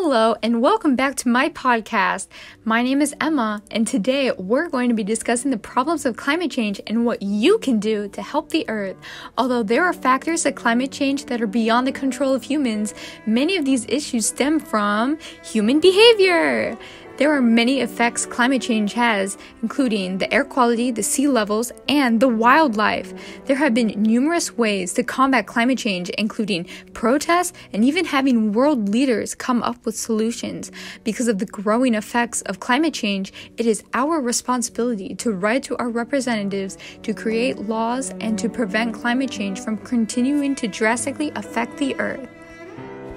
Hello, and welcome back to my podcast. My name is Emma, and today we're going to be discussing the problems of climate change and what you can do to help the Earth. Although there are factors of climate change that are beyond the control of humans, many of these issues stem from human behavior. There are many effects climate change has, including the air quality, the sea levels, and the wildlife. There have been numerous ways to combat climate change, including protests and even having world leaders come up with solutions. Because of the growing effects of climate change, it is our responsibility to write to our representatives to create laws and to prevent climate change from continuing to drastically affect the earth.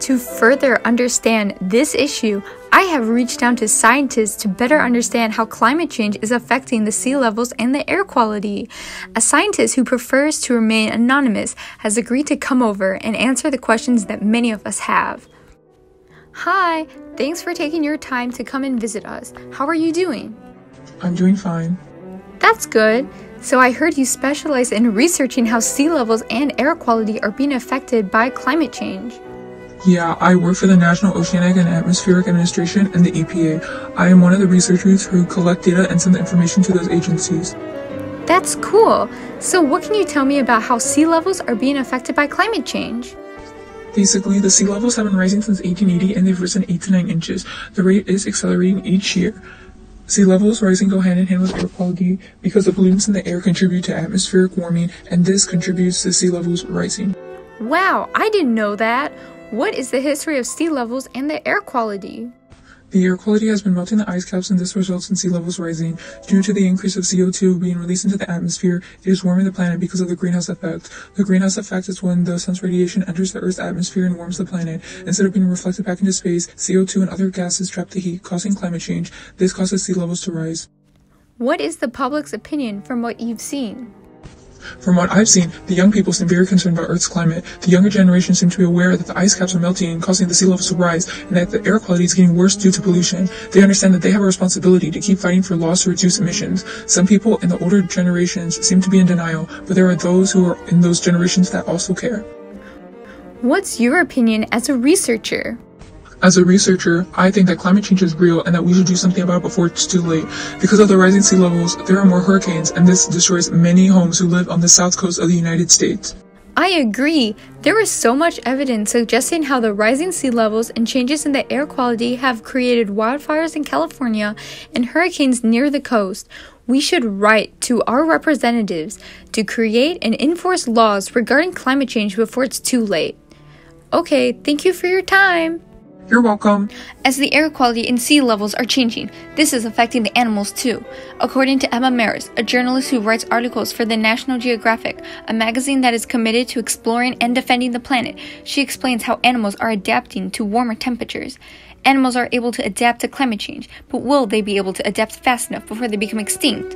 To further understand this issue, I have reached out to scientists to better understand how climate change is affecting the sea levels and the air quality. A scientist who prefers to remain anonymous has agreed to come over and answer the questions that many of us have. Hi, thanks for taking your time to come and visit us. How are you doing? I'm doing fine. That's good. So, I heard you specialize in researching how sea levels and air quality are being affected by climate change. Yeah, I work for the National Oceanic and Atmospheric Administration and the EPA. I am one of the researchers who collect data and send the information to those agencies. That's cool. So, what can you tell me about how sea levels are being affected by climate change? Basically, the sea levels have been rising since 1880 and they've risen 8 to 9 inches. The rate is accelerating each year. Sea levels rising go hand in hand with air quality because the pollutants in the air contribute to atmospheric warming, and this contributes to sea levels rising. Wow, I didn't know that. What is the history of sea levels and the air quality? The air quality has been melting the ice caps, and this results in sea levels rising. Due to the increase of CO2 being released into the atmosphere, it is warming the planet because of the greenhouse effect. The greenhouse effect is when the sun's radiation enters the Earth's atmosphere and warms the planet. Instead of being reflected back into space, CO2 and other gases trap the heat, causing climate change. This causes sea levels to rise. What is the public's opinion from what you've seen? From what I've seen, the young people seem very concerned about Earth's climate. The younger generation seem to be aware that the ice caps are melting and causing the sea levels to rise, and that the air quality is getting worse due to pollution. They understand that they have a responsibility to keep fighting for laws to reduce emissions. Some people in the older generations seem to be in denial, but there are those who are in those generations that also care. What's your opinion as a researcher? As a researcher, I think that climate change is real and that we should do something about it before it's too late. Because of the rising sea levels, there are more hurricanes, and this destroys many homes who live on the south coast of the United States. I agree. There is so much evidence suggesting how the rising sea levels and changes in the air quality have created wildfires in California and hurricanes near the coast. We should write to our representatives to create and enforce laws regarding climate change before it's too late. Okay, thank you for your time. You're welcome. As the air quality and sea levels are changing, this is affecting the animals too. According to Emma Marris, a journalist who writes articles for the National Geographic, a magazine that is committed to exploring and defending the planet, she explains how animals are adapting to warmer temperatures. Animals are able to adapt to climate change, but will they be able to adapt fast enough before they become extinct?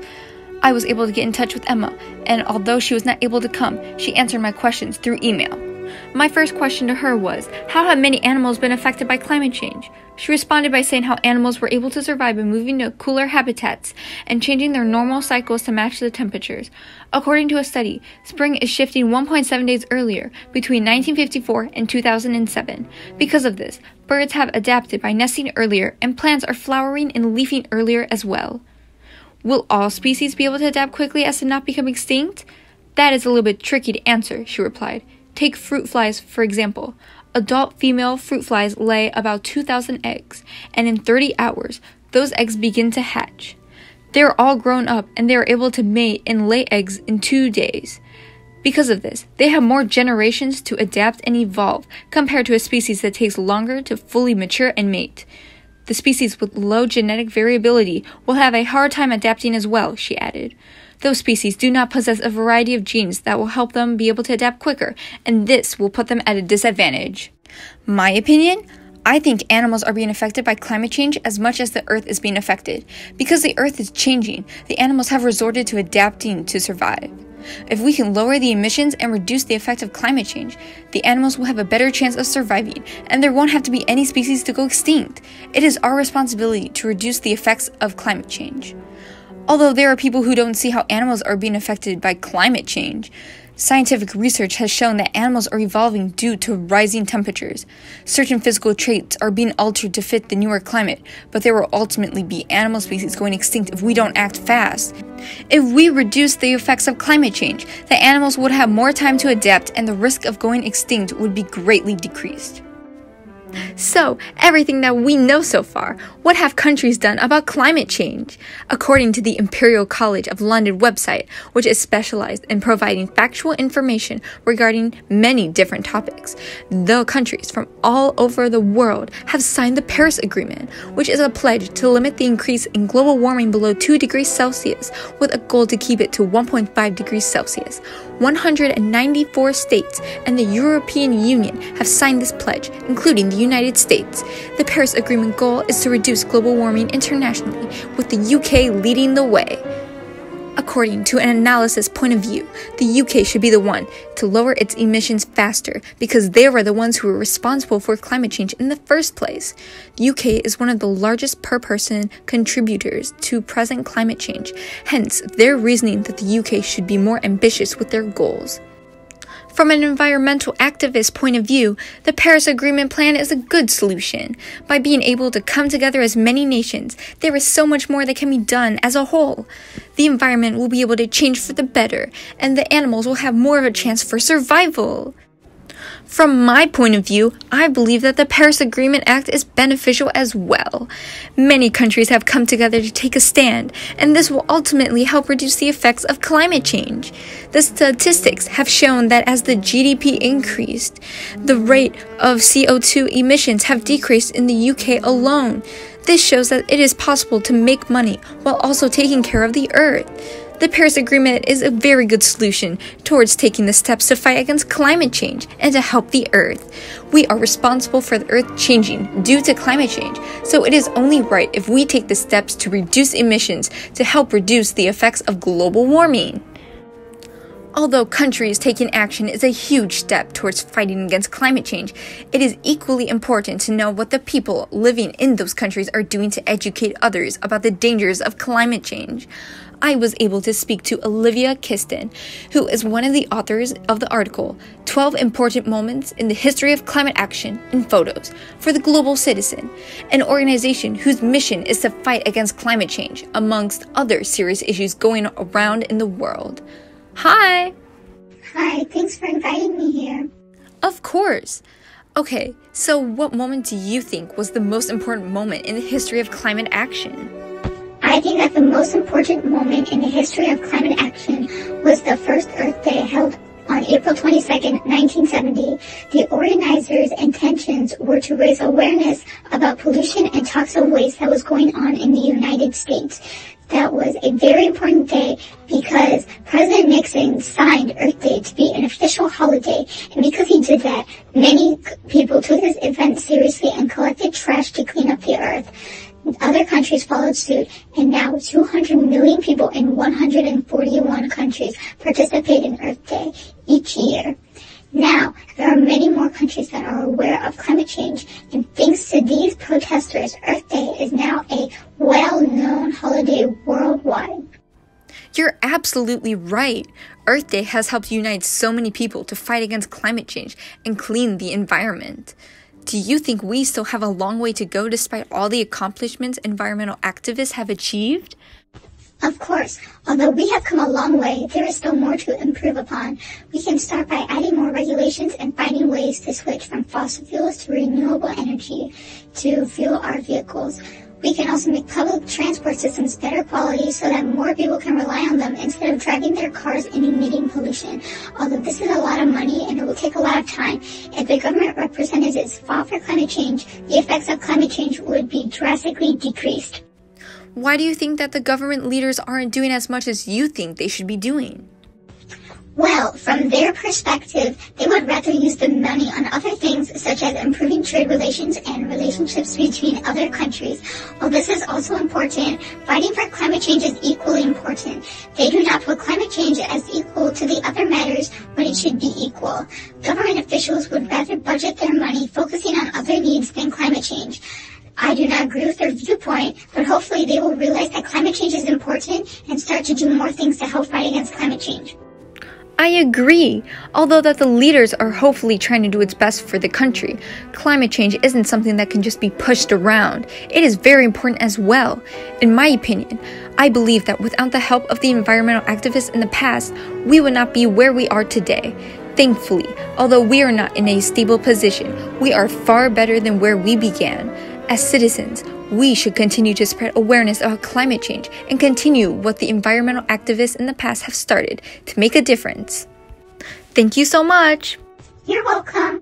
I was able to get in touch with Emma, and although she was not able to come, she answered my questions through email. My first question to her was, How have many animals been affected by climate change? She responded by saying how animals were able to survive by moving to cooler habitats and changing their normal cycles to match the temperatures. According to a study, spring is shifting 1.7 days earlier between 1954 and 2007. Because of this, birds have adapted by nesting earlier and plants are flowering and leafing earlier as well. Will all species be able to adapt quickly as to not become extinct? That is a little bit tricky to answer, she replied. Take fruit flies, for example. Adult female fruit flies lay about 2,000 eggs, and in 30 hours, those eggs begin to hatch. They are all grown up and they are able to mate and lay eggs in two days. Because of this, they have more generations to adapt and evolve compared to a species that takes longer to fully mature and mate. The species with low genetic variability will have a hard time adapting as well, she added. Those species do not possess a variety of genes that will help them be able to adapt quicker, and this will put them at a disadvantage. My opinion? I think animals are being affected by climate change as much as the earth is being affected. Because the earth is changing, the animals have resorted to adapting to survive. If we can lower the emissions and reduce the effect of climate change, the animals will have a better chance of surviving, and there won't have to be any species to go extinct. It is our responsibility to reduce the effects of climate change. Although there are people who don't see how animals are being affected by climate change, Scientific research has shown that animals are evolving due to rising temperatures. Certain physical traits are being altered to fit the newer climate, but there will ultimately be animal species going extinct if we don't act fast. If we reduce the effects of climate change, the animals would have more time to adapt and the risk of going extinct would be greatly decreased. So, everything that we know so far, what have countries done about climate change? According to the Imperial College of London website, which is specialized in providing factual information regarding many different topics, the countries from all over the world have signed the Paris Agreement, which is a pledge to limit the increase in global warming below 2 degrees Celsius with a goal to keep it to 1.5 degrees Celsius. 194 states and the European Union have signed this pledge, including the United States. The Paris Agreement goal is to reduce global warming internationally, with the UK leading the way. According to an analysis point of view, the UK should be the one to lower its emissions faster because they were the ones who were responsible for climate change in the first place. The UK is one of the largest per person contributors to present climate change, hence, their reasoning that the UK should be more ambitious with their goals. From an environmental activist point of view, the Paris Agreement plan is a good solution. By being able to come together as many nations, there is so much more that can be done as a whole. The environment will be able to change for the better, and the animals will have more of a chance for survival. From my point of view, I believe that the Paris Agreement Act is beneficial as well. Many countries have come together to take a stand, and this will ultimately help reduce the effects of climate change. The statistics have shown that as the GDP increased, the rate of CO2 emissions have decreased in the UK alone. This shows that it is possible to make money while also taking care of the earth. The Paris Agreement is a very good solution towards taking the steps to fight against climate change and to help the Earth. We are responsible for the Earth changing due to climate change, so it is only right if we take the steps to reduce emissions to help reduce the effects of global warming. Although countries taking action is a huge step towards fighting against climate change, it is equally important to know what the people living in those countries are doing to educate others about the dangers of climate change. I was able to speak to Olivia Kisten, who is one of the authors of the article 12 Important Moments in the History of Climate Action in Photos for the Global Citizen, an organization whose mission is to fight against climate change, amongst other serious issues going around in the world. Hi! Hi, thanks for inviting me here. Of course. Okay, so what moment do you think was the most important moment in the history of climate action? I think that the most important moment in the history of climate action was the first Earth Day held on April 22nd, 1970. The organizers' intentions were to raise awareness about pollution and toxic waste that was going on in the United States that was a very important day because President Nixon signed Earth Day to be an official holiday. And because he did that, many people took this event seriously and collected trash to clean up the earth. Other countries followed suit, and now 200 million people in 141 countries participate in Earth Day each year. Now, there are many more countries that are aware of climate change, and thanks to these protesters, Earth Day is now a well-known holiday worldwide. You're absolutely right. Earth Day has helped unite so many people to fight against climate change and clean the environment. Do you think we still have a long way to go despite all the accomplishments environmental activists have achieved? Of course, although we have come a long way, there is still more to improve upon. We can start by adding more regulations and finding ways to switch from fossil fuels to renewable energy to fuel our vehicles. We can also make public transport systems better quality so that more people can rely on them instead of driving their cars and emitting pollution. Although this is a lot of money and it will take a lot of time, if the government representatives fought for climate change, the effects of climate change would be drastically decreased. Why do you think that the government leaders aren't doing as much as you think they should be doing? Well, from their perspective, they would rather use the money on other things such as improving trade relations and relationships between other countries. While this is also important, fighting for climate change is equally important. They do not put climate change as equal to the other matters when it should be equal. Government officials would rather budget their money focusing on other needs than climate change. I do not agree with their viewpoint, but hopefully they will realize that climate change is important and start to do more things to help fight against climate change. I agree. Although that the leaders are hopefully trying to do its best for the country, climate change isn't something that can just be pushed around. It is very important as well. In my opinion, I believe that without the help of the environmental activists in the past, we would not be where we are today. Thankfully, although we are not in a stable position, we are far better than where we began. As citizens, we should continue to spread awareness about climate change and continue what the environmental activists in the past have started to make a difference. Thank you so much! You're welcome.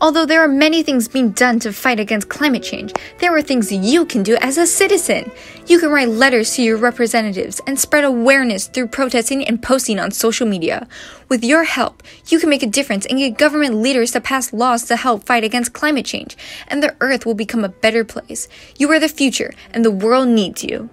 Although there are many things being done to fight against climate change, there are things you can do as a citizen. You can write letters to your representatives and spread awareness through protesting and posting on social media. With your help, you can make a difference and get government leaders to pass laws to help fight against climate change, and the earth will become a better place. You are the future, and the world needs you.